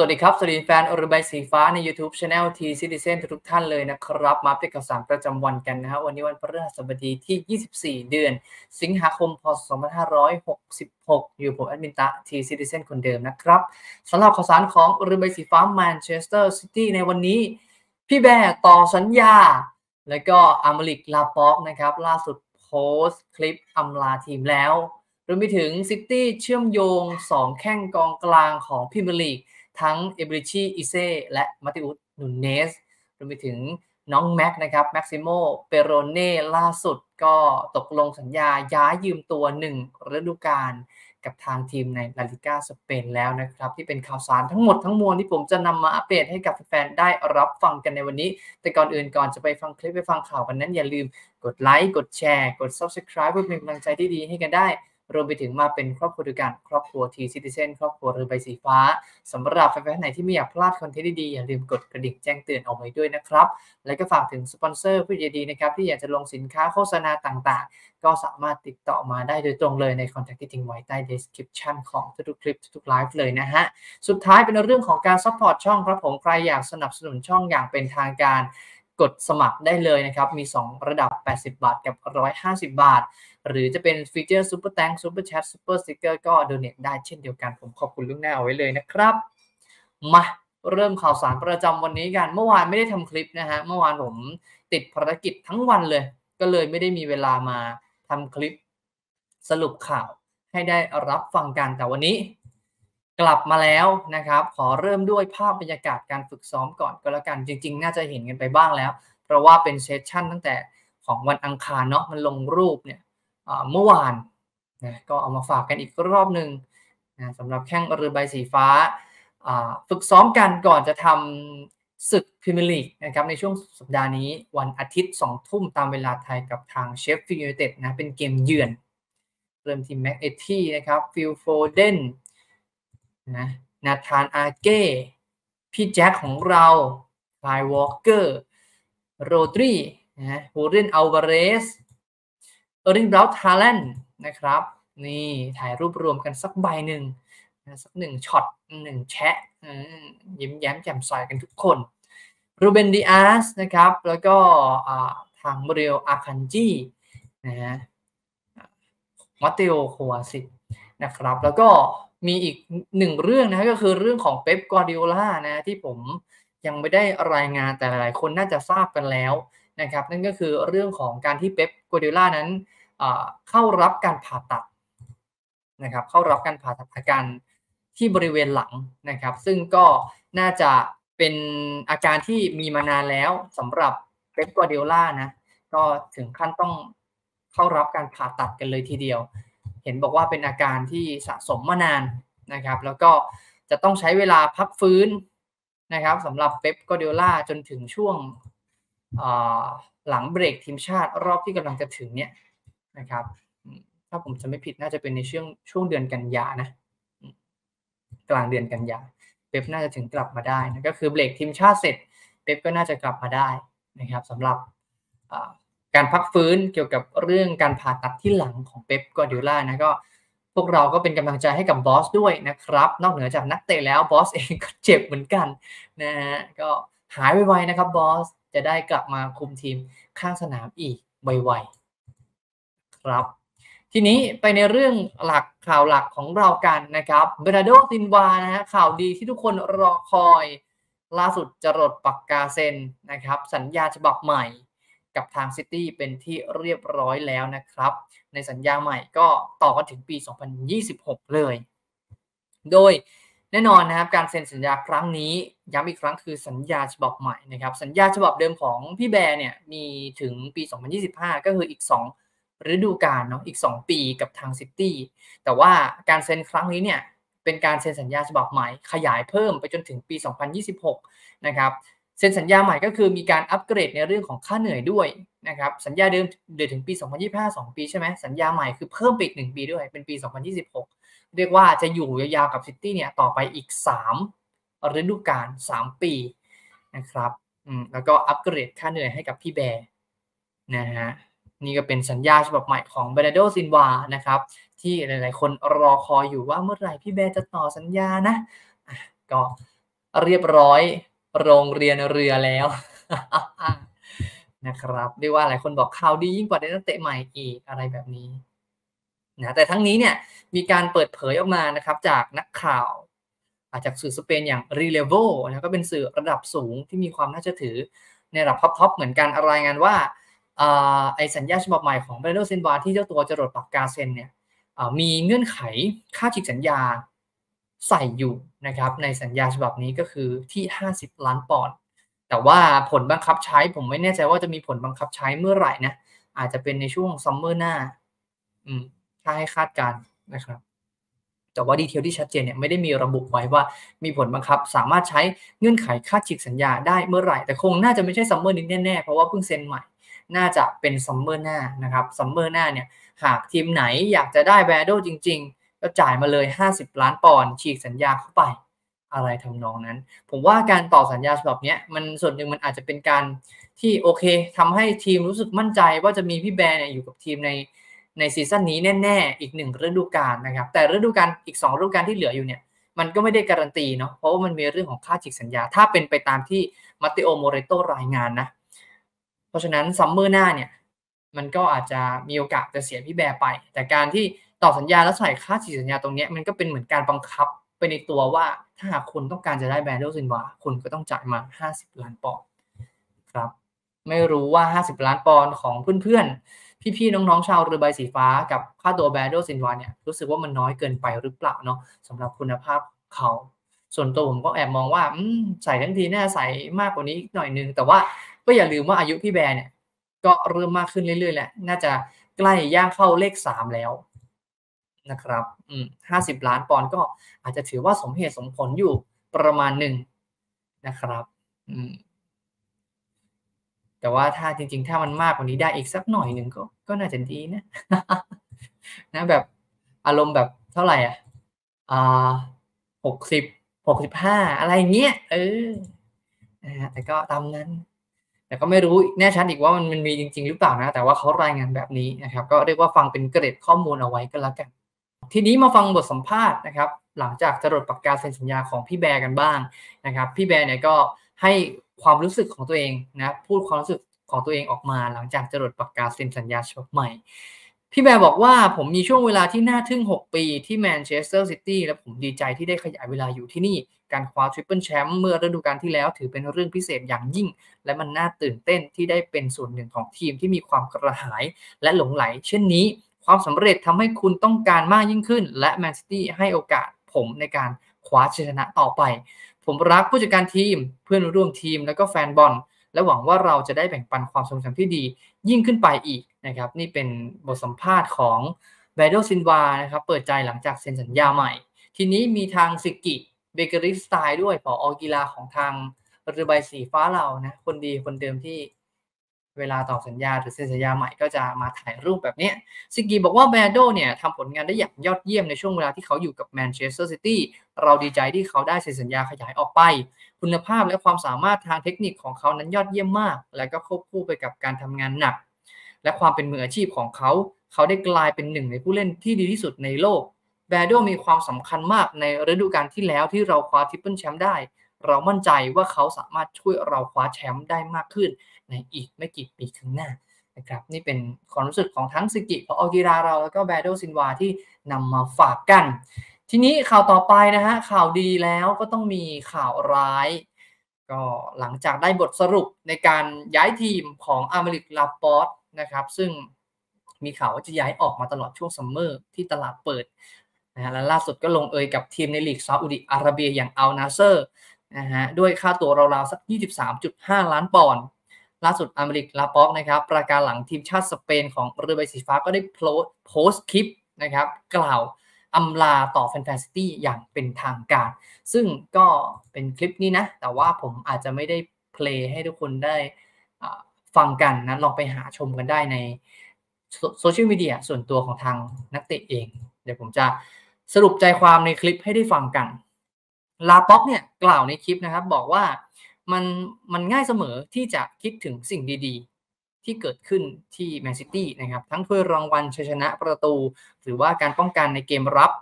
สวัสดีครับ สวัสดีแฟนเรือใบสีฟ้าใน YouTube Channel T Citizen ทุกท่านเลยนะครับ มาอัปเดตข่าวสารประจำวันกันนะฮะวันนี้วันพฤหัสบดีที่ 24 เดือน สิงหาคมพศ2566 อยู่ผมแอดมินตะ T Citizen คนเดิมนะครับสำหรับข่าวสารของเรือใบสีฟ้าแมนเชสเตอร์ซิตี้ในวันนี้ พี่แบร์ต่อสัญญา แล้วก็อายเมอริกลาปอร์ตนะครับ ล่าสุดโพสต์คลิปอำลาทีมแล้วรวมไปถึงซิตี้เชื่อมโยง 2 แข้งกองกลางของพรีเมียร์ลีก ทั้งเอเบเรชีเอเซและมาเตอุสนูเนสรวมไปถึงน้องแม็กนะครับแม็กซิโมเปโรเน่ล่าสุดก็ตกลงสัญญาย้ายยืมตัวหนึ่งฤดูกาลกับทางทีมในลาลิก้าสเปนแล้วนะครับ ที่เป็นข่าวสารทั้งหมดทั้งมวลที่ผมจะนำมาอัปเดตให้กับแฟนๆได้รับฟังกันในวันนี้ แต่ก่อนอื่นก่อนจะไปฟังคลิปไปฟังข่าวกันนั้นอย่าลืมกดไลค์กดแชร์ กด Subscribe เพื่อเป็นกำลังใจที่ดีให้กันได้ รวมไปถึงมาเป็นครอบครัวด้วยกันครอบครัว The Citizen ครอบครัวเรือใบสีฟ้าสำหรับแฟนๆไหนที่ไม่อยากพลาดคอนเทนต์ดีๆอย่าลืมกดกระดิ่งแจ้งเตือนเอาไว้ด้วยนะครับ และก็ฝากถึงสปอนเซอร์ผู้ใหญ่ใจดีนะครับที่อยากจะลงสินค้าโฆษณาต่างๆ ก็สามารถติดต่อมาได้โดยตรงเลยใน contact ที่ทิ้งไว้ใต้ description ของทุกคลิปทุกไลฟ์เลยนะฮะสุดท้ายเป็นเรื่องของการ support ช่องครับผมใครอยากสนับสนุนช่องอย่างเป็นทางการ กดสมัครได้เลยนะครับ มี 2 ระดับ 80 บาทกับ 150 บาท หรือจะเป็น feature Super Thanks Super Chat Super Sticker ก็ donate ได้เช่นเดียวกันผมขอบคุณล่วงหน้าเอาไว้เลยนะครับ มาเริ่มข่าวสารประจำวันนี้กัน เมื่อวานไม่ได้ทำคลิปนะฮะ เมื่อวานผมติดภารกิจทั้งวันเลย ก็เลยไม่ได้มีเวลามาทำคลิปสรุปข่าวให้ได้รับฟังกันแต่วันนี้ กลับมาแล้วนะครับ ขอเริ่มด้วยภาพบรรยากาศการฝึกซ้อมก่อนก็แล้วกันจริง ๆ น่าจะเห็นกันไปบ้างแล้ว เพราะว่าเป็น session ตั้งแต่ของวันอังคารเนาะมันลงรูปเนี่ยเมื่อวานนะก็เอามาฝากกันอีกรอบหนึ่งนะสำหรับแข้งเรือใบสีฟ้า ฝึกซ้อมกันก่อนจะทำศึกพรีเมียร์ลีกนะครับในช่วงสัปดาห์นี้วันอาทิตย์ 2 ทุ่มตามเวลาไทยกับทางเชฟฟิลด์ยูไนเต็ดนะเป็นเกมเยือน เริ่มที่แม็กเอที่นะครับฟิลโฟเดน นะนาธานอาเก้พี่แจ็คของเราไคลวอลเกอร์โรดรีนะฮูเลียนอัลวาเรสเออร์ลิงเบราต์ฮาแลนด์นะครับนี่ถ่ายรูปรวมกันสักใบหนึ่งนะสักหนึ่งช็อตหนึ่งแชะยิ้มแย้มแจ่มใสกันทุกคนรูเบนดิอาสนะครับ แล้วก็ทางมานูเอลอาคันจีนะฮะมาเตโอโควาซิชนะครับ แล้วก็ มีอีกหนึ่งเรื่องนะก็คือเรื่องของเป๊ปกวาร์ดิโอลานะที่ผมยังไม่ได้รายงานแต่หลายคนน่าจะทราบกันแล้วนะครับ นั่นก็คือเรื่องของการที่เป๊ปกวาร์ดิโอลานั้นเข้ารับการผ่าตัดนะครับ เข้ารับการผ่าตัดอาการที่บริเวณหลังนะครับ ซึ่งก็น่าจะเป็นอาการที่มีมานานแล้วสำหรับเป๊ปกวาร์ดิโอลานะก็ถึงขั้นต้องเข้ารับการผ่าตัดกันเลยทีเดียว เห็นบอกว่าเป็นอาการที่สะสมมานานนะครับ แล้วก็จะต้องใช้เวลาพักฟื้นนะครับสำหรับเป๊ปกวาร์ดิโอลาจนถึงช่วงหลังเบรกทีมชาติรอบที่กำลังจะถึงเนี่ยนะครับ ถ้าผมจำไม่ผิดน่าจะเป็นในช่วงช่วงเดือนกันยานะกลางเดือนกันยาเป๊ปน่าจะถึงกลับมาได้นะก็คือเบรกทีมชาติเสร็จเป๊ปก็น่าจะกลับมาได้นะครับสำหรับ การพักฟื้นเกี่ยวกับเรื่องการผ่าตัดที่หลังของเป๊ปกอดิล่านะก็พวกเราก็เป็นกำลังใจให้กับบอสด้วยนะครับ นอกเหนือจากนักเตะแล้วบอสเองก็เจ็บเหมือนกันนะฮะก็หายไวๆนะครับบอสจะได้กลับมาคุมทีมข้างสนามอีกไวๆครับ ทีนี้ไปในเรื่องหลักข่าวหลักของเรากันนะครับเบราโดซินวานะฮะข่าวดีที่ทุกคนรอคอย ล่าสุดจะรดปากกาเซ็นนะครับ สัญญาฉบับใหม่ กับทางซิตี้เป็นที่เรียบร้อยแล้วนะครับ ในสัญญาใหม่ก็ต่อกันถึงปี 2026 เลย โดยแน่นอนนะครับการเซ็นสัญญาครั้งนี้ย้ำอีกครั้งคือสัญญาฉบับใหม่นะครับ สัญญาฉบับเดิมของพี่แบร์เนี่ยมีถึงปี 2025 ก็คืออีก 2 ฤดูกาลเนาะอีก 2 ปีกับทางซิตี้แต่ว่าการเซ็นครั้งนี้เนี่ยเป็นการเซ็นสัญญาฉบับใหม่ขยายเพิ่มไปจนถึงปี 2026 นะครับ เซ็นสัญญาใหม่ก็คือมีการอัปเกรดในเรื่องของค่าเหนื่อยด้วยนะครับสัญญาเดิมเหลือถึงปี 2025 2 ปีใช่ไหมสัญญาใหม่คือเพิ่มไปอีก 1 ปีด้วยเป็นปี 2026 เรียกว่าจะอยู่ยาวๆกับซิตี้เนี่ยต่อไปอีก 3 ฤดูกาล3 ปีนะครับอืมแล้วก็อัปเกรดค่าเหนื่อยให้กับพี่แบร์นะฮะนี่ก็เป็นสัญญาฉบับใหม่ของเบรโดซินวานะครับที่หลายๆ คนรอคอยอยู่ว่าเมื่อไหร่พี่แบร์จะต่อสัญญานะก็เรียบร้อย โรงเรียนเรือแล้วนะครับเรียกว่าหลายคนบอกข่าวดียิ่งกว่าได้นักเตะใหม่อีกอะไรแบบนี้นะแต่ทั้งนี้เนี่ยมีการเปิดเผยออกมานะครับ จากนักข่าวอาจากสื่อสเปนอย่าง r e l e v o นะก็เป็นสื่อระดับสูงที่มีความน่าจะถือในระดับท็อปๆเหมือนกันรายงานว่าไอสัญญาฉบับใหม่ของเบรโดเซนวาที่เจ้าตัวจะรดปากกาเซนเนี่ยมีเงื่อนไขค่าฉีกสัญญา ใส่อยู่นะครับในสัญญาฉบับนี้ก็คือที่ 50 ล้านปอนด์แต่ว่าผลบังคับใช้ผมไม่แน่ใจว่าจะมีผลบังคับใช้เมื่อไหร่นะอาจจะเป็นในช่วงซัมเมอร์หน้าอืมถ้าให้คาดการนะครับแต่ว่า detail ที่ชัดเจนเนี่ยไม่ได้มีระบุไว้ว่ามีผลบังคับ สามารถใช้เงื่อนไขค่าฉีกสัญญาได้เมื่อไหร่ แต่คงน่าจะไม่ใช่ซัมเมอร์นี้แน่ๆ เพราะว่าเพิ่งเซ็นใหม่ น่าจะเป็นซัมเมอร์หน้านะครับซัมเมอร์หน้าเนี่ยหากทีมไหนอยากจะได้แบร์นาร์โดจริง ก็จ่ายมาเลย 50 ล้านปอนด์ฉีกสัญญาเข้าไปอะไรทำนองนั้น ผมว่าการต่อสัญญาฉบับนี้มันส่วนหนึ่งมันอาจจะเป็นการที่โอเคทำให้ทีมรู้สึกมั่นใจว่าจะมีพี่แบร์เนี่ยอยู่กับทีมในใน season นี้แน่ ๆ อีกหนึ่งฤดูกาลนะครับ แต่ฤดูกาลอีก 2 ฤดูกาลที่เหลืออยู่เนี่ย มันก็ไม่ได้การันตีเนาะเพราะว่ามันมีเรื่องของค่าฉีกสัญญา ถ้าเป็นไปตามที่มัตเตโอโมเรตโตรายงานนะ เพราะฉะนั้นซัมเมอร์หน้าเนี่ยมันก็อาจจะมีโอกาสจะเสียพี่แบร์ไป แต่การที่ ต่อสัญญาแล้วใส่ค่าฉีกสัญญาตรงนี้มันก็เป็นเหมือนการบังคับไปในตัวว่าถ้าหากคุณต้องการจะได้แบร์นาร์โดซิลวาคุณก็ต้องจ่ายมา 50 ล้านปอนด์ครับไม่รู้ว่า 50 ล้านปอนด์ของเพื่อนๆ พี่ๆ น้องๆ ชาวเรือใบสีฟ้ากับค่าตัวแบรนด์ซินวาเนี่ยรู้สึกว่ามันน้อยเกินไปหรือเปล่าเนาะสำหรับคุณภาพเขาส่วนตัวผมก็แอบมองว่าใส่ทั้งทีน่าใส่มากกว่านี้หน่อยนึง แต่ว่าก็อย่าลืมว่าอายุพี่แบร์เนี่ย ก็เริ่มมากขึ้นเรื่อยๆแหละน่าจะใกล้ย่างเข้าเลขสามแล้ว นะครับอืมห้าสิบล้านปอนด์ก็อาจจะถือว่าสมเหตุสมผลอยู่ประมาณหนึ่งนะครับอืมแต่ว่าถ้าจริง ๆ ถ้ามันมากกว่านี้ได้อีกสักหน่อยหนึ่งก็ ก็น่าจะดีนะ นะแบบอารมณ์แบบเท่าไหร่อะอ่าหกสิบหกสิบห้าอะไรเงี้ยเออนะฮะแต่ก็ตามนั้น แต่ก็ไม่รู้แน่ชัดอีกว่ามันมันมีจริง ๆ หรือเปล่านะ แต่ว่าเขารายงานแบบนี้นะครับ ก็เรียกว่าฟังเป็นเกร็ดข้อมูลเอาไว้ก็แล้วกัน ทีนี้มาฟังบทสัมภาษณ์นะครับ หลังจากจรดปากกาเซ็นสัญญาของพี่แบร์กันบ้างนะครับ พี่แบร์เนี่ยก็ให้ความรู้สึกของตัวเองนะพูดความรู้สึกของตัวเองออกมา หลังจากจรดปากกาเซ็นสัญญาฉบับใหม่ พี่แบร์บอกว่าผมมีช่วงเวลาที่น่าทึ่ง 6 ปีที่แมนเชสเตอร์ซิตี้และผมดีใจที่ได้ขยายเวลาอยู่ที่นี่การคว้าทริปเปิลแชมป์เมื่อฤดูกาลที่แล้วถือเป็นเรื่องพิเศษอย่างยิ่ง และมันน่าตื่นเต้นที่ได้เป็นส่วนหนึ่งของทีมที่มีความกระหายและหลงใหล เช่นนี้ ความสำเร็จทำให้คุณต้องการมากยิ่งขึ้น และแมนซิตี้ให้โอกาสผมในการคว้าชัยชนะต่อไป ผมรักผู้จัดการทีม เพื่อนร่วมทีมแล้วก็แฟนบอลและหวังว่าเราจะได้แบ่งปันความทรงจำที่ดี ยิ่งขึ้นไปอีกนะครับนี่เป็นบทสัมภาษณ์ของแบร์นาร์โดซิลวานะครับเปิดใจหลังจากเซ็นสัญญาใหม่ ทีนี้มีทางสิกิเบเกอรี่สไตล์ด้วยผออกีฬาของทางเรือใบสีฟ้าเรานะคนดีคนเดิมที่ เวลาต่อสัญญาหรือเซ็นสัญญาใหม่ก็จะมาถ่ายรูปแบบนี้ซิกิบอกว่าแบร์นาโดเนี่ยทำผลงานได้อย่างยอดเยี่ยมในช่วงเวลาที่เขาอยู่กับแมนเชสเตอร์ซิตี้เราดีใจที่เขาได้เซ็นสัญญาขยายออกไป คุณภาพและความสามารถทางเทคนิคของเขานั้นยอดเยี่ยมมาก และก็ควบคู่ไปกับการทำงานหนัก และความเป็นมืออาชีพของเขา เขาได้กลายเป็นหนึ่งในผู้เล่นที่ดีที่สุดในโลกแบร์นาโดมีความสำคัญมากในฤดูกาลที่แล้วที่เราคว้าทริปเปิลแชมป์ได้ เรามั่นใจว่าเขาสามารถช่วยเราคว้าแชมป์ได้มากขึ้น ในอีกไม่กี่ปีข้างหน้านะครับนี่เป็นความรู้สึกของทั้งสกิของออกิราเราแล้วก็แบดโดซินวาที่นำมาฝากกัน ทีนี้ข่าวต่อไปนะฮะข่าวดีแล้วก็ต้องมีข่าวร้ายก็หลังจากได้บทสรุปในการย้ายทีมของอเมริกลาปอสนะครับ ซึ่งมีข่าวว่าจะย้ายออกมาตลอดช่วงซัมเมอร์ที่ตลาดเปิดนะฮะและล่าสุดก็ลงเอยกับทีมในลีกซาอุดิอาระเบียอย่างอัลนาสเซอร์ นะฮะด้วยค่าตัวราวๆสัก 23.5 ล้านปอนด์ล่าสุดเอเมริคลาปอร์ตนะครับปราการหลังทีมชาติสเปนของเรือใบสีฟ้าก็ได้โพสต์คลิปนะครับกล่าวอำลาต่อแฟนๆซิตี้อย่างเป็นทางการ ซึ่งก็เป็นคลิปนี้นะ แต่ว่าผมอาจจะไม่ได้ play ให้ทุกคนได้ฟังกันนะลองไปหาชมกันได้ในโซเชียลมีเดียส่วนตัวของทางนักเตะเอง เดี๋ยวผมจะสรุปใจความในคลิปให้ได้ฟังกัน ลาป็อกเนี่ยกล่าวในคลิปนะครับ บอกว่ามันมันง่ายเสมอที่จะคิดถึงสิ่งดีๆ ที่เกิดขึ้นที่แมนซิตี้นะครับ ทั้งถ้วยรางวัลชัยชนะประตู หรือว่าการป้องกันในเกมรับ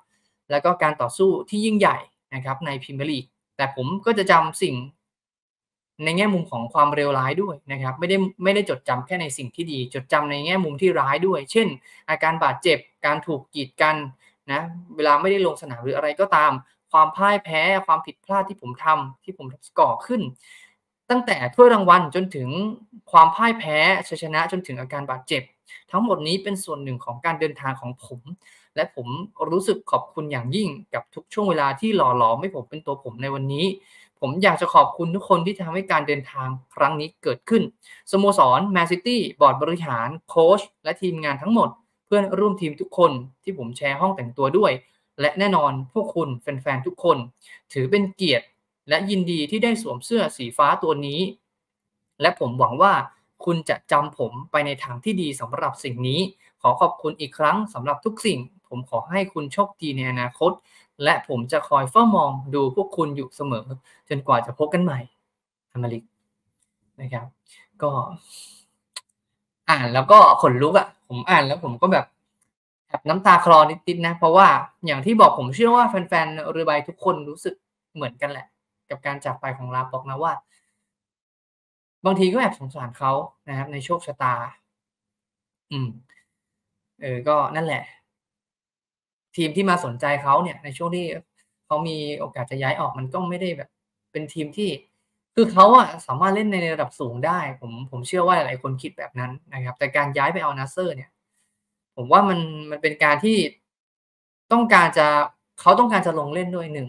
แล้วก็การต่อสู้ที่ยิ่งใหญ่นะครับในพรีเมียร์ลีกแต่ผมก็จะจำสิ่งในแง่มุมของความเลวร้ายด้วยนะครับ ไม่ได้ไม่ได้จดจำแค่ในสิ่งที่ดี จดจำในแง่มุมที่ร้ายด้วย เช่น อาการบาดเจ็บการถูกกีดกันนะเวลาไม่ได้ลงสนามหรืออะไรก็ตาม ความพ่ายแพ้ความผิดพลาดที่ผมทำที่ผมก่อขึ้น ตั้งแต่ถ้วยรางวัลจนถึงความพ่ายแพ้ชัยชนะจนถึงอาการบาดเจ็บ ทั้งหมดนี้เป็นส่วนหนึ่งของการเดินทางของผม และผมรู้สึกขอบคุณอย่างยิ่งกับทุกช่วงเวลาที่หล่อหลอมให้ผมเป็นตัวผมในวันนี้ ผมอยากจะขอบคุณทุกคนที่ทำให้การเดินทางครั้งนี้เกิดขึ้นสโมสรแมนซิตี้บอร์ดบริหารโค้ชและทีมงานทั้งหมดเพื่อนร่วมทีมทุกคนที่ผมแชร์ห้องแต่งตัวด้วย และแน่นอนพวกคุณแฟนๆทุกคน ถือเป็นเกียรติและยินดีที่ได้สวมเสื้อสีฟ้าตัวนี้ และผมหวังว่าคุณจะจำผมไปในทางที่ดีสำหรับสิ่งนี้ ขอขอบคุณอีกครั้งสำหรับทุกสิ่ง ผมขอให้คุณโชคดีในอนาคต และผมจะคอยเฝ้ามองดูพวกคุณอยู่เสมอ จนกว่าจะพบกันใหม่อเมริกนะครับ ก็ อ่านแล้วก็ขนลุกอะ่ะ ผมอ่านแล้วผมก็แบบ แอบน้ำตาคลอนิดๆนะ เพราะว่าอย่างที่บอกผมเชื่อว่าแฟนๆเรือใบทุกคนรู้สึกเหมือนกันแหละ กับการจากไปของลาบอกนะว่า บางทีก็แอบสงสารเขานะครับ ในโชคชะตา อืม เออ ก็นั่นแหละ ทีมที่มาสนใจเขาเนี่ย ในช่วงที่เขามีโอกาสจะย้ายออกมันก็ไม่ได้แบบ เป็นทีมที่คือเขาอะสามารถเล่นในระดับสูงได้ ผมผมเชื่อว่าหลายคนคิดแบบนั้นนะครับ แต่การย้ายไปเอานาเซอร์เนี่ย ผมว่ามันมันเป็นการที่ต้องการจะเขาต้องการจะลงเล่นด้วยหนึ่ง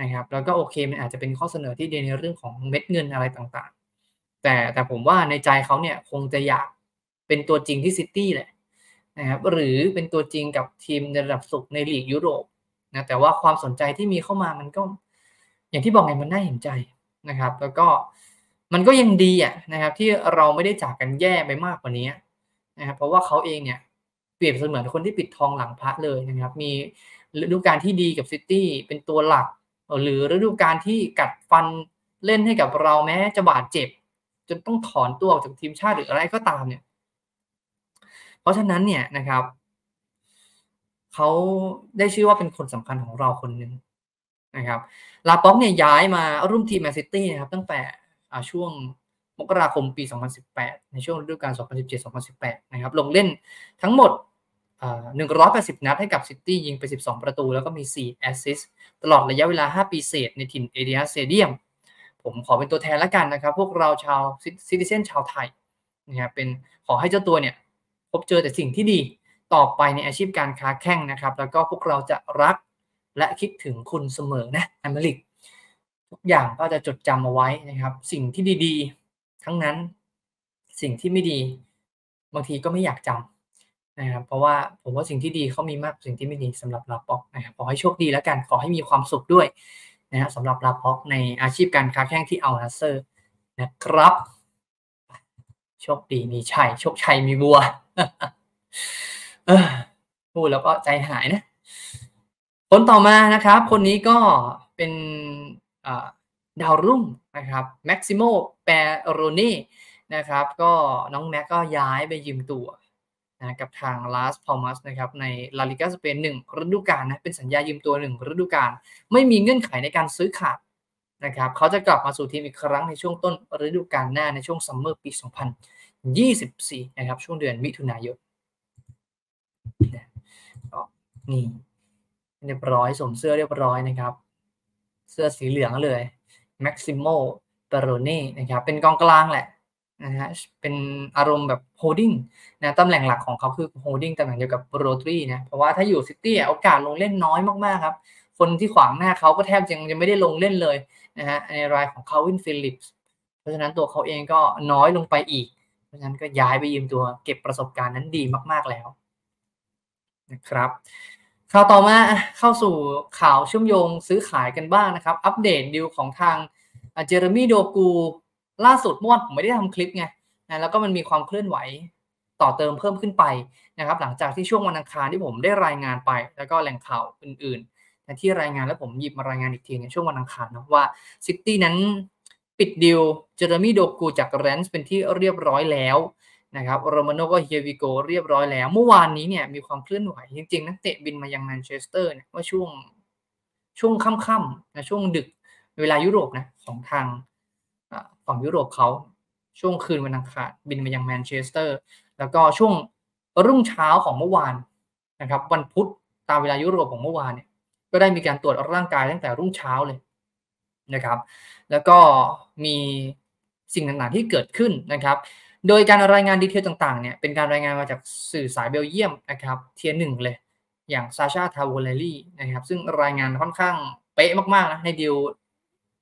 นะครับ แล้วก็โอเคมันอาจจะเป็นข้อเสนอที่ดีในเรื่องของเม็ดเงินอะไรต่างๆ แต่แต่ผมว่าในใจเขาเนี่ยคงจะอยากเป็นตัวจริงที่ซิตี้แหละนะครับหรือเป็นตัวจริงกับทีมในระดับสุดในลีกยุโรปนะแต่ว่าความสนใจที่มีเข้ามามันก็ อย่างที่บอกไงมันน่าเห็นใจนะครับ แล้วก็มันก็ยังดีอะนะครับ ที่เราไม่ได้จากกันแย่ไปมากกว่านี้นะครับเพราะว่าเขาเองเนี่ย เปรียบเสมือนคนที่ปิดทองหลังพระเลยนะครับ มีฤดูกาลที่ดีกับซิตี้เป็นตัวหลัก หรือฤดูกาลที่กัดฟันเล่นให้กับเราแม้จะบาดเจ็บ จนต้องถอนตัวออกจากทีมชาติหรืออะไรก็ตามเนี่ย เพราะฉะนั้นเนี่ยนะครับเขาได้ชื่อว่าเป็นคนสำคัญของเราคนหนึ่งนะครับลาปอร์ตเนี่ยย้ายมาร่วมทีมแมนซิตี้นะครับ ตั้งแต่ช่วงมกราคมปี 2018 ในช่วงฤดูกาล 2017-2018 นะครับ ลงเล่นทั้งหมด 180 นัดให้กับซิตี้ยิงไป 12 ประตู แล้วก็มี 4 assistตลอดระยะเวลา 5 ปีเศษในถิ่นเอเดียสเตเดียม ผมขอเป็นตัวแทนแล้วกันนะครับ พวกเราชาวซิติเซนชาวไทยนะครับเป็นขอให้เจ้าตัวเนี่ย พบเจอแต่สิ่งที่ดีต่อไปในอาชีพการค้าแข่งนะครับ แล้วก็พวกเราจะรักและคิดถึงคุณเสมอนะอเมริก ทุกอย่างก็จะจดจำเอาไว้นะครับ สิ่งที่ดีๆ ทั้งนั้นสิ่งที่ไม่ดี บางทีก็ไม่อยากจำ นะครับเพราะว่าผมว่าสิ่งที่ดีเขามีมากสิ่งที่ไม่ดีสำหรับลาปอร์ตนะครับขอให้โชคดีแล้วกันขอให้มีความสุขด้วยนะฮะสำหรับลาปอร์ตในอาชีพการค้าแข้งที่อัลนาสเซอร์นะครับโชคดีมีชัยโชคชัยมีบัวพูดแล้วก็ใจหายนะคนต่อมานะครับ คนนี้ก็เป็นดาวรุ่งนะครับแม็กซิโมเปโรนีนะครับ ก็น้องแม็กก็ย้ายไปยืมตัว นะกับทางลาสพัลมาสนะครับในลาลิกาสเปนหนึ่งฤดูกาลนะเป็นสัญญายืมตัวหนึ่งฤดูกาลไม่มีเงื่อนไขในการซื้อขาดนะครับเขาจะกลับมาสู่ทีมอีกครั้งในช่วงต้นฤดูกาลหน้าในช่วงซัมเมอร์ปี 2024 นะครับ ช่วงเดือนมิถุนายนก็นี่เรียบร้อยสวมเสื้อเรียบร้อยนะครับ เสื้อสีเหลืองเลย Maximo p e r o n e นะครับเป็นกองกลางแหละ นะฮะเป็นอารมณ์แบบ holding นะตำแหน่งหลักของเขาคือ holding ตำแหน่งเดียวกับโรดรีนะเพราะว่าถ้าอยู่ซิตี้โอกาสลงเล่นน้อยมากๆครับ คนที่ขวางหน้าเขาก็แทบยังยังไม่ได้ลงเล่นเลยนะฮะในรายของคาลวินฟิลลิปส์เพราะฉะนั้นตัวเขาเองก็น้อยลงไปอีก เพราะฉะนั้นก็ย้ายไปยืมตัวเก็บประสบการณ์นั้นดีมากๆแล้วนะครับข่าวต่อมาเข้าสู่ข่าวเชื่อมโยงซื้อขายกันบ้างนะครับ อัปเดตดีลของทางเจอร์มี่โดกู ล่าสุดเมื่อวานผมไม่ได้ทำคลิปไงนะแล้วก็มันมีความเคลื่อนไหวต่อเติมเพิ่มขึ้นไปนะครับ หลังจากที่ช่วงวันอังคารที่ผมได้รายงานไป แล้วก็แหล่งข่าวอื่นๆที่รายงานแล้วผมหยิบมารายงานอีกทีในช่วงวันอังคารนะว่าซิตี้นั้นปิดดีลเจอร์มี่โดกูจากแรนส์เป็นที่เรียบร้อยแล้วนะครับโรมาโนก็ here we go เรียบร้อยแล้ว เมื่อวานนี้เนี่ยมีความเคลื่อนไหวจริงๆ นักเตะบินมายังแมนเชสเตอร์เนี่ยว่าช่วงช่วงค่ำๆนะช่วงดึกเวลายุโรปนะของทาง ฝั่งยุโรปเขาช่วงคืนวันอังคารบินมายังแมนเชสเตอร์แล้วก็ช่วงรุ่งเช้าของเมื่อวานนะครับวันพุธตามเวลายุโรปของเมื่อวานเนี่ยก็ได้มีการตรวจร่างกายตั้งแต่รุ่งเช้าเลยนะครับ แล้วก็มีสิ่งต่างๆที่เกิดขึ้นนะครับ โดยการรายงาน detail ต่างๆเนี่ยเป็นการรายงานมาจากสื่อสายเบลเยียมนะครับ tier หนึ่งเลย อย่างซาชาทาวเวลลี่นะครับซึ่งรายงานค่อนข้างเป๊ะมากๆนะในดีล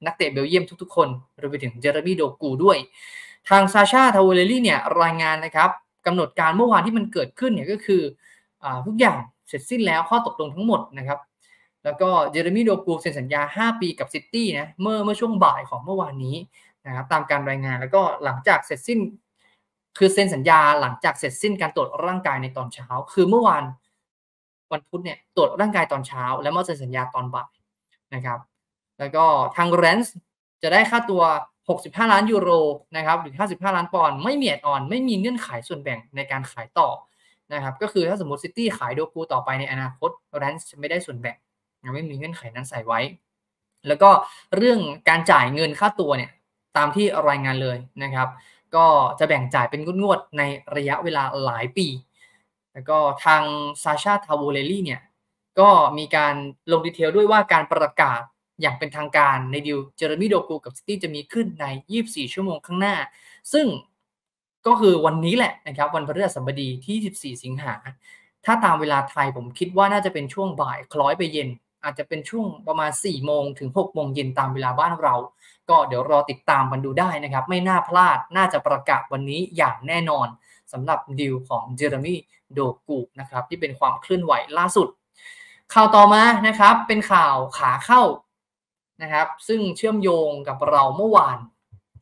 นักเตะเบลเยียมทุกๆคนรวมไปถึงเจอร์มี่โดกูด้วย ทางซาชาทาวเวลลี่เนี่ยรายงานนะครับกำหนดการเมื่อวานที่มันเกิดขึ้นเนี่ยก็คืออทุกอย่างเสร็จสิ้นแล้วข้อตกลงทั้งหมดนะครับแล้วก็เจอร์มี่โดกูเซ็นสัญญา 5 ปีกับซิตี้นะเมื่อเมื่อช่วงบ่ายของเมื่อวานนี้นะครับตามการรายงานแล้วก็หลังจากเสร็จสิ้น คือเซ็นสัญญาหลังจากเสร็จสิ้นการตรวจร่างกายในตอนเช้า คือเมื่อวานวันพุธเนี่ยตรวจร่างกายตอนเช้า แล้วมาเซ็นสัญญาตอนบ่ายนะครับ แล้วก็ทางแรนส์จะได้ค่าตัว 65 ล้านยูโรนะครับหรือ 55 ล้านปอนด์ไม่มี add-on ไม่มีเงื่อนไขส่วนแบ่งในการขายต่อนะครับก็คือถ้าสมมติซิตี้ขายโดกูต่อไปในอนาคตแรนส์จะไม่ได้ส่วนแบ่งไม่มีเงื่อนไขนั้นใส่ไว้ แล้วก็เรื่องการจ่ายเงินค่าตัวเนี่ยตามที่รายงานเลยนะครับ ก็จะแบ่งจ่ายเป็นงวดๆในระยะเวลาหลายปี แล้วก็ทางซาชาตาโวลิเอรีเนี่ยก็มีการลง detail ด้วยว่าการประกาศ อย่างเป็นทางการในดิวเจเรมี่โดกูกับซิตี้จะมีขึ้นใน 24 ชั่วโมงข้างหน้า ซึ่งก็คือวันนี้แหละนะครับวันพฤหัสบดีที่24สิงหา ถ้าตามเวลาไทยผมคิดว่าน่าจะเป็นช่วงบ่ายคล้อยไปเย็น อาจจะเป็นช่วงประมาณ 4 โมงถึง 6 โมงเย็นตามเวลาบ้านเรา ก็เดี๋ยวรอติดตามกันดูได้นะครับ ไม่น่าพลาดน่าจะประกาศวันนี้อย่างแน่นอนสำหรับดิวของเจอร์มี่โดกูนะครับที่เป็นความเคลื่อนไหวล่าสุดข่าวต่อมานะครับเป็นข่าวขาเข้า นะครับ ซึ่งเชื่อมโยงกับเราเมื่อวาน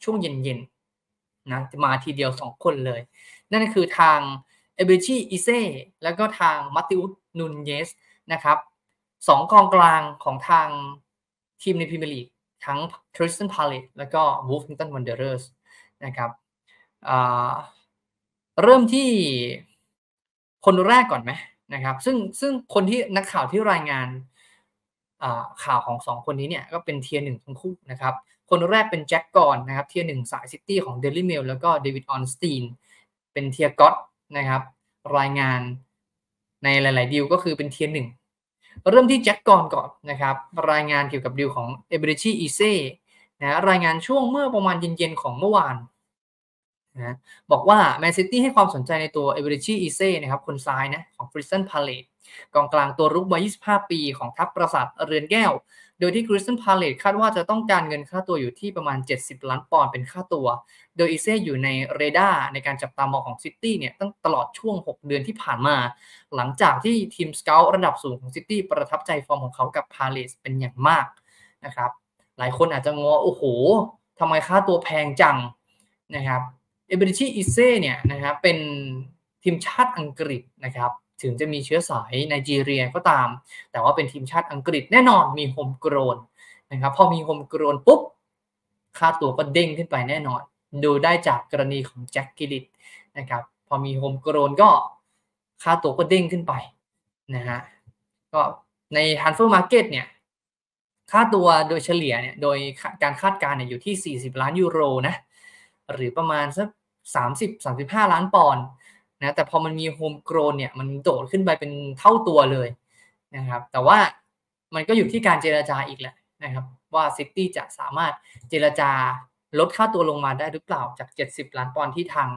ช่วงเย็นๆนะมาทีเดียว 2 คนเลย นั่นคือทางเอเบชีอิเซ่แล้วก็ทางมัตเตอุสนูเนสนะครับสองกองกลางของทางทีมในพรีเมียร์ลีกทั้งคริสตัลพาเลซแล้วก็วูล์ฟแฮมป์ตันวันเดอเรอร์สนะครับเริ่มที่คนแรกก่อนไหมนะครับ ซึ่งซึ่งคนที่นักข่าวที่รายงาน ข่าวของสองคนนี้เนี่ยก็เป็น tier หนึ่งทั้งคู่นะครับ คนแรกเป็นแจ็คกอห์นนะครับ tier หนึ่งสายซิตี้ของเดลิเมลแล้วก็เดวิดออร์นสตีนเป็น tier god นะครับรายงานในหลาย ๆ ดีลก็คือเป็น tier หนึ่งเริ่มที่แจ็คกอห์นก่อนนะครับรายงานเกี่ยวกับดีลของเอเบเรชิเอเซ่นะรายงานช่วงเมื่อประมาณเย็น ๆ ของเมื่อวานนะบอกว่าแมนซิตี้ให้ความสนใจในตัวเอเบเรชิเอเซ่นะครับคนซ้ายนะของคริสตัลพาเลซ กองกลางตัวรุกวัย 25 ปีของทัพปราสาทเรือนแก้ว โดยที่คริสตัลพาเลซคาดว่าจะต้องการเงินค่าตัวอยู่ที่ประมาณ 70 ล้านปอนด์เป็นค่าตัว โดยเอเซ่อยู่ในเรดาร์ในการจับตามองของซิตี้เนี่ยตั้งตลอดช่วง 6 เดือนที่ผ่านมา หลังจากที่ทีม scout ระดับสูงของซิตี้ประทับใจฟอร์มของเขากับพาเลซเป็นอย่างมากนะครับ หลายคนอาจจะงงโอ้โหทำไมค่าตัวแพงจังนะครับเอเบเรชิเอเซ่เนี่ยนะครับเป็นทีมชาติอังกฤษนะครับ ถึงจะมีเชื้อสายไนจีเรียก็ตาม แต่ว่าเป็นทีมชาติอังกฤษแน่นอนมี homegrownนะครับพอมี homegrown ปุ๊บค่าตัวก็เด้งขึ้นไปแน่นอน ดูได้จากกรณีของแจ็คกรีลิชนะครับพอมี homegrown ก็ค่าตัวก็เด้งขึ้นไปนะฮะก็ในทรานส์เฟอร์มาร์เก็ตเนี่ยค่าตัวโดยเฉลี่ยเนี่ยโดยการคาดการณ์เนี่ยอยู่ที่ 40 ล้านยูโรนะหรือประมาณสัก30-35 ล้านปอนด์ นะแต่พอมันมี homegrown เนี่ยมันโดดขึ้นไปเป็นเท่าตัวเลยนะครับ แต่ว่ามันก็อยู่ที่การเจรจาอีกแหละนะครับ ว่าซิตี้จะสามารถเจรจาลดค่าตัวลงมาได้หรือเปล่าจาก 70 ล้านปอนด์ที่ทาง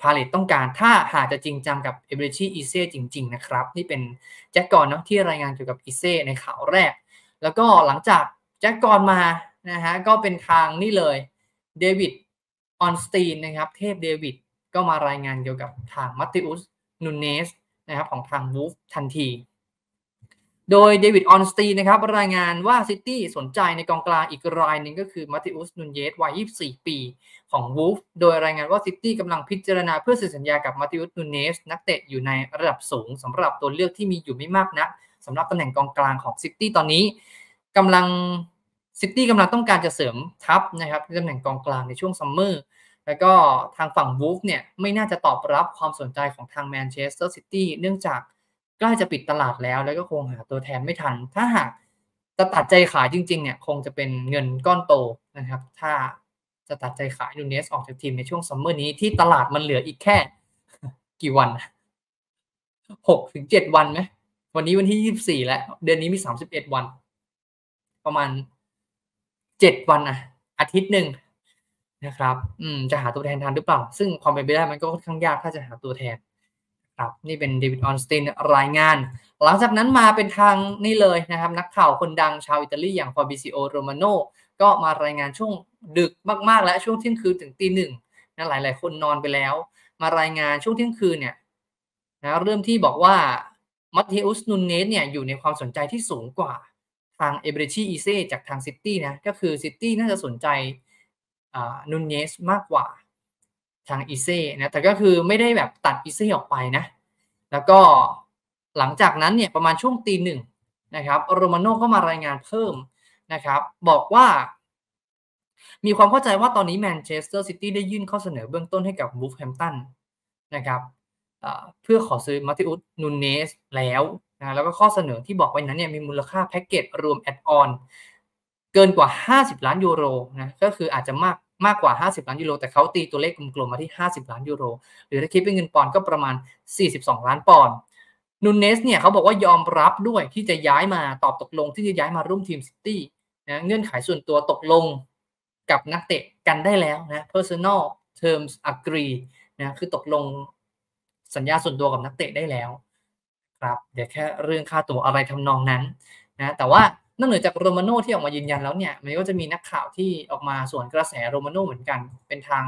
พาเลซต้องการถ้าหากจะจริงจังกับเอเบเรชิเอเซ่จริง ๆ นะครับนี่เป็นแจ็คกอห์นเนาะที่รายงานเกี่ยวกับเอเซ่ในข่าวแรก แล้วก็หลังจากแจ็คกอห์นมานะฮะก็เป็นทางนี่เลยเดวิดออร์นสตีนนะครับ เทพเดวิด ก็มารายงานเกี่ยวกับทางมัตเตอุสนูเนสนะครับของทางวูล์ฟทันที โดยเดวิดออร์นสตีนนะครับรายงานว่าซิตี้สนใจในกองกลางอีกรายหนึ่งก็คือมัตเตอุสนูเนสวัย 24 ปีของวูล์ฟโดยรายงานว่าซิตี้กำลังพิจารณาเพื่อเซ็นสัญญากับมัตเตอุสนูเนสนักเตะอยู่ในระดับสูงสำหรับตัวเลือกที่มีอยู่ไม่มากนักสำหรับตำแหน่งกองกลางของซิตี้ตอนนี้กำลังซิตี้กำลังต้องการจะเสริมทัพนะครับตำแหน่งกองกลางในช่วง summer แล้วก็ทางฝั่งวูล์ฟเนี่ยไม่น่าจะตอบรับความสนใจของทางแมนเชสเตอร์ซิตี้เนื่องจากใกล้จะปิดตลาดแล้ว แล้วก็คงหาตัวแทนไม่ทัน ถ้าหากจะตัดใจขายจริงๆเนี่ยคงจะเป็นเงินก้อนโตนะครับ ถ้าจะตัดใจขายนูเนสออกจากทีมในช่วง summer นี้ที่ตลาดมันเหลืออีกแค่ กี่วันหกถึงเจ็ดวันไหมวันนี้วันที่ยี่สิบสี่แล้ว เดือนนี้มีสามสิบเอ็ดวัน ประมาณเจ็ดวันอะอาทิตย์หนึ่ง นะครับ อืม จะหาตัวแทนทันหรือเปล่า ซึ่งความเป็นไปได้มันก็ค่อนข้างยากถ้าจะหาตัวแทน ครับ นี่เป็นเดวิดออร์นสตีนรายงาน หลังจากนั้นมาเป็นทางนี่เลยนะครับ นักข่าวคนดังชาวอิตาลีอย่างฟาบริซิโอโรมาโนก็มารายงานช่วงดึกมาก ๆ และช่วงเที่ยงคืนถึงตีหนึ่งนะหลาย ๆ คนนอนไปแล้ว มารายงานช่วงเที่ยงคืนเนี่ยนะเริ่มที่บอกว่ามัตเตอุสนูเนสเนี่ยอยู่ในความสนใจที่สูงกว่าทางเอเบเรชิเอเซ่จากทางซิตี้นะก็คือซิตี้น่าจะสนใจ นูเนสมากกว่าทางเอเซ่นะแต่ก็คือไม่ได้แบบตัดเอเซ่ออกไปนะแล้วก็หลังจากนั้นเนี่ยประมาณช่วงตีหนึ่งนะครับโรมาโน่ก็มารายงานเพิ่มนะครับ บอกว่ามีความเข้าใจว่าตอนนี้แมนเชสเตอร์ซิตี้ได้ยื่นข้อเสนอเบื้องต้นให้กับวูล์ฟแฮมป์ตันนะครับเพื่อขอซื้อมัตเตอุสนูเนสแล้วนะแล้วก็ข้อเสนอที่บอกไว้นั้นเนี่ยมีมูลค่าแพ็กเกจรวม add-on เกินกว่า 50 ล้านยูโรนะก็คืออาจจะมาก มากกว่า 50 ล้านยูโรแต่เขาตีตัวเลขกลมๆมาที่ 50 ล้านยูโรหรือถ้าคิดเป็นเงินปอนด์ก็ประมาณ 42 ล้านปอนด์นูเนสเนี่ยเขาบอกว่ายอมรับด้วยที่จะย้ายมาตอบตกลงที่จะย้ายมาร่วมทีมซิตี้นะเงื่อนไขส่วนตัวตกลงกับนักเตะกันได้แล้วนะ personal terms agree นะคือตกลงสัญญาส่วนตัวกับนักเตะได้แล้ว ครับเดี๋ยวแค่เรื่องค่าตัวอะไรทำนองนั้นนะแต่ว่า นอกเหนือจากโรมาโน่ที่ออกมายืนยันแล้วเนี่ยมันก็จะมีนักข่าวที่ออกมาสวนกระแสโรมาโน่เหมือนกัน เป็นทาง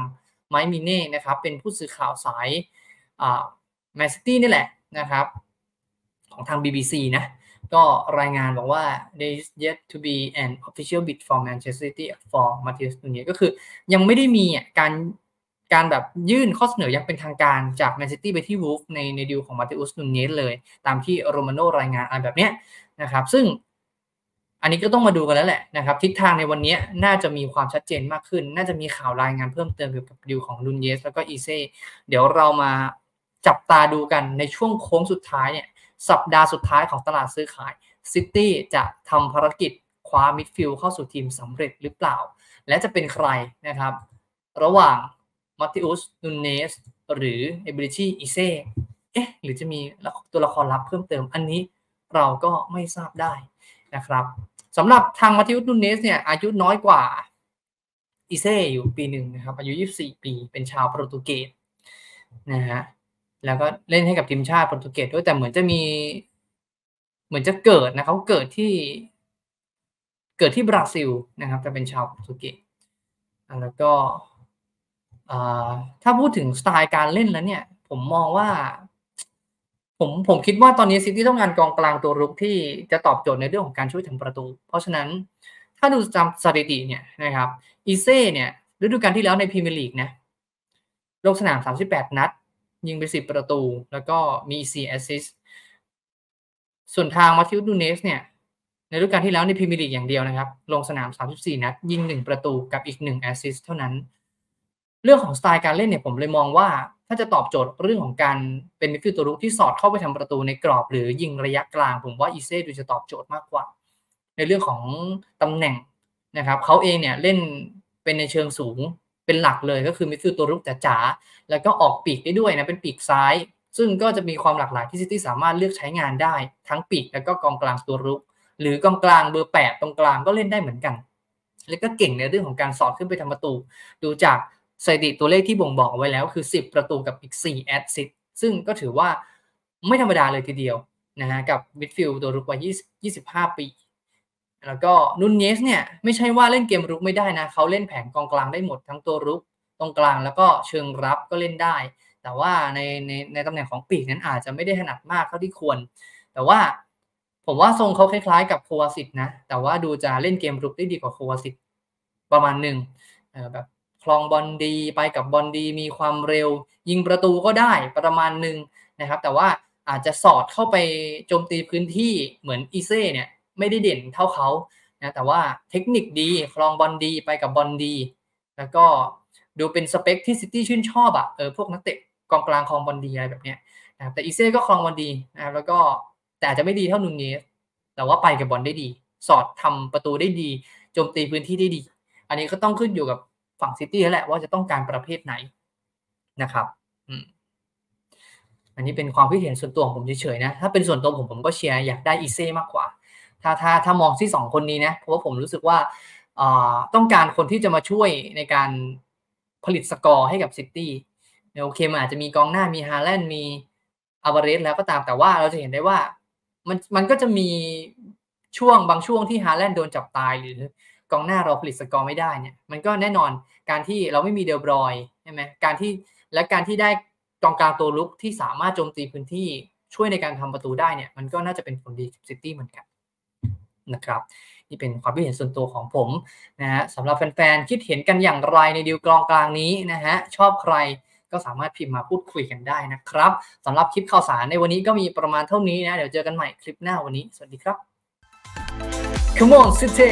Mike Minay นะครับเป็นผู้สื่อข่าวสายแมนซิตี้นี่แหละนะครับ ของทาง BBC นะก็รายงานบอกว่า there is yet to be an official bid for Manchester City for Matheus Nunes ก็คือยังไม่ได้มีการการแบบยื่นข้อเสนอย่างเป็นทางการจากแมนซิตี้ไปที่วูฟในในดีลของมาเธอุสนูเนสเลย ตามที่โรมาโนรายงานอะไรแบบเนี้ยนะครับ ซึ่ง อันนี้ก็ต้องมาดูกันแล้วแหละนะครับทิศทางในวันนี้น่าจะมีความชัดเจนมากขึ้น น่าจะมีข่าวรายงานเพิ่มเติมเกี่ยวกับดีลของนูเนสแล้วก็อีเซ่เดี๋ยวเรามาจับตาดูกันในช่วงโค้งสุดท้ายเนี่ยสัปดาห์สุดท้ายของตลาดซื้อขายซิตี้จะทำภารกิจคว้ามิดฟิลด์เข้าสู่ทีมสำเร็จหรือเปล่า และจะเป็นใครนะครับ ระหว่างมาเธอุสนูเนสหรือเอเบเรชี่ อีเซ่เอ๊ะหรือจะมีตัวละครลับเพิ่มเติมอันนี้เราก็ไม่ทราบได้นะครับ สำหรับทางมาเธอุสนูเนสเนี่ยอายุน้อยกว่าอีเซ่อยู่ปีหนึ่งนะครับ อายุ 24 ปีเป็นชาวโปรตุเกสนะฮะแล้วก็เล่นให้กับทีมชาติโปรตุเกสด้วยแต่เหมือนจะมี เหมือนจะเกิดนะเขาเกิดที่ เกิดที่บราซิลนะครับจะเป็นชาวโปรตุเกสแล้วก็ถ้าพูดถึงสไตล์การเล่นแล้วเนี่ย ผมมองว่า ผมผมคิดว่าตอนนี้ซิตี้ต้องการกองกลางตัวรุกที่จะตอบโจทย์ในเรื่องของการช่วยทำประตู เพราะฉะนั้นถ้าดูจากสถิติเนี่ยนะครับอีเซ่เนี่ยฤดูกาลที่แล้วในพรีเมียร์ลีกนะลงสนาม 38 นัด ยิงไป 10 ประตู แล้วก็มี 4 แอสซิสต์ส่วนทางมาเธอุส นูเนสเนี่ยในฤดูกาลที่แล้วในพรีเมียร์ลีกอย่างเดียวนะครับ ลงสนาม 34 นัด ยิง 1 ประตูกับอีก 1 แอสซิสต์เท่านั้น เรื่องของสไตล์การเล่นเนี่ยผมเลยมองว่า ถ้าจะตอบโจทย์เรื่องของการเป็นมิดฟิลด์ตัวรุกที่สอดเข้าไปทำประตูในกรอบ หรือยิงระยะกลาง ผมว่าอีเซ่ดูจะตอบโจทย์มากกว่า ในเรื่องของตำแหน่งนะครับเขาเองเนี่ยเล่นเป็นในเชิงสูงเป็นหลักเลยก็คือมิดฟิลด์ตัวรุกจ๋าแล้วก็ออกปีกได้ด้วยนะเป็นปีกซ้าย ซึ่งก็จะมีความหลากหลายที่ซิตี้สามารถเลือกใช้งานได้ ทั้งปีกแล้วก็กองกลางตัวรุก หรือกองกลางเบอร์แปดตรงกลางก็เล่นได้เหมือนกัน แล้วก็เก่งในเรื่องของการสอดขึ้นไปทำประตู ดูจาก สถิติตัวเลขที่บ่งบอกไว้แล้วคือ 10 ประตูกับอีก 4 แอสซิสต์ซึ่งก็ถือว่าไม่ธรรมดาเลยทีเดียวนะฮะกับมิดฟิลด์ตัวรุกวัย25 ปี แล้วก็นุนเยสเนี่ยไม่ใช่ว่าเล่นเกมรุกไม่ได้นะเขาเล่นแผงกองกลางได้หมดทั้งตัวรุกตรงกลางแล้วก็เชิงรับก็เล่นได้ แต่ว่าในในในตำแหน่งของปีกนั้นอาจจะไม่ได้ถนัดมากเท่าที่ควร แต่ว่าผมว่าทรงเขาคล้ายๆ กับโควาสิตนะ แต่ว่าดูจะเล่นเกมรุกได้ดีกว่าโควาสิตประมาณหนึ่งแบบ คลองบอลดีไปกับบอลดีมีความเร็ว ยิงประตูก็ได้ประมาณหนึ่งนะครับ แต่ว่าอาจจะสอดเข้าไปโจมตีพื้นที่เหมือนอีเซ่เนี่ยไม่ได้เด่นเท่าเขานะแต่ว่าเทคนิคดีครองบอลดีไปกับบอลดี แล้วก็ดูเป็นสเปคที่ซิตี้ชื่นชอบอะเออพวกนักเตะกองกลางครองบอลดีอะไรแบบเนี้ยนะแต่อีเซ่ก็ครองบอลดีนะแล้วก็แต่อาจจะไม่ดีเท่านูเนสแต่ว่าไปกับบอลได้ดี สอดทำประตูได้ดีโจมตีพื้นที่ได้ดี อันนี้ก็ต้องขึ้นอยู่กับ ฝั่งซิตี้แล้วแหละว่าจะต้องการประเภทไหนนะครับอันนี้เป็นความคิดเห็นส่วนตัวของผมเฉยๆนะถ้าเป็นส่วนตัวผมผมก็เชียร์อยากได้อีเซ่มากกว่า ถ้าถ้าถ้ามองที่สองคนนี้นะเพราะว่าผมรู้สึกว่าต้องการคนที่จะมาช่วยในการผลิตสกอร์ให้กับซิตี้โอเคมันอาจจะมีกองหน้ามีฮาแลนด์มีอาวาเรสแล้วก็ตามแต่ว่าเราจะเห็นได้ว่ามันมันก็จะมีช่วงบางช่วงที่ฮาแลนด์โดนจับตายหรือ กองหน้าเราผลิตสกอร์ไม่ได้เนี่ย มันก็แน่นอนการที่เราไม่มีเดลบรอยใช่ไหมการที่และการที่ได้กองกลางตัวลุกที่สามารถโจมตีพื้นที่ช่วยในการทำประตูได้เนี่ย มันก็น่าจะเป็นผลดีกับซิตี้เหมือนกันนะครับนี่เป็นความคิดเห็นส่วนตัวของผมนะฮะสำหรับแฟนๆคิดเห็นกันอย่างไรในดิวกลองกลางนี้นะฮะชอบใครก็สามารถพิมพ์มาพูดคุยกันได้นะครับสำหรับคลิปข่าวสารในวันนี้ก็มีประมาณเท่านี้นะ เดี๋ยวเจอกันใหม่คลิปหน้าวันนี้ สวัสดีครับ Come on City